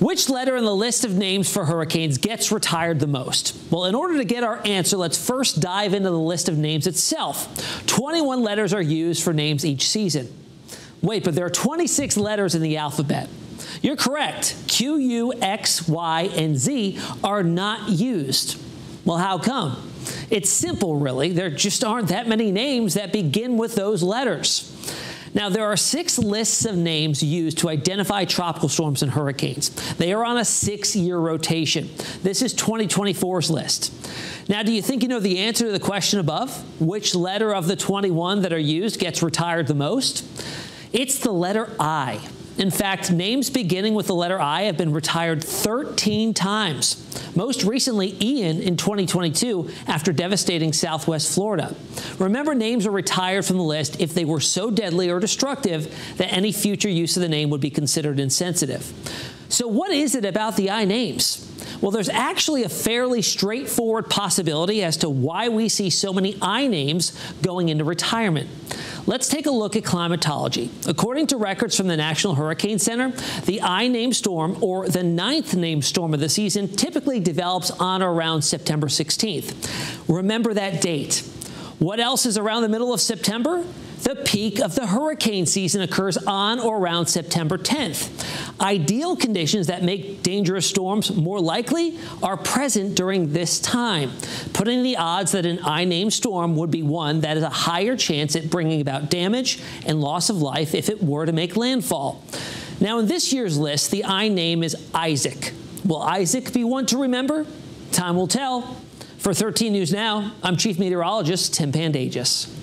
Which letter in the list of names for hurricanes gets retired the most? Well, in order to get our answer, let's first dive into the list of names itself. 21 letters are used for names each season. Wait, but there are 26 letters in the alphabet. You're correct. Q, U, X, Y, and Z are not used. Well, how come? It's simple, really. There just aren't that many names that begin with those letters. Now, there are six lists of names used to identify tropical storms and hurricanes. They are on a six-year rotation. This is 2024's list. Now, do you think you know the answer to the question above? Which letter of the 21 that are used gets retired the most? It's the letter I. In fact, names beginning with the letter I have been retired 13 times. Most recently, Ian in 2022 after devastating southwest Florida. Remember, names are retired from the list if they were so deadly or destructive that any future use of the name would be considered insensitive. So what is it about the I names? Well, there's actually a fairly straightforward possibility as to why we see so many I names going into retirement. Let's take a look at climatology. According to records from the National Hurricane Center, the I named storm, or the ninth named storm of the season, typically develops on or around September 16th. Remember that date. What else is around the middle of September? The peak of the hurricane season occurs on or around September 10th. Ideal conditions that make dangerous storms more likely are present during this time, putting the odds that an I-named storm would be one that is a higher chance at bringing about damage and loss of life if it were to make landfall. Now, in this year's list, the I name is Isaac. Will Isaac be one to remember? Time will tell. For 13 News Now, I'm Chief Meteorologist Tim Pandajis.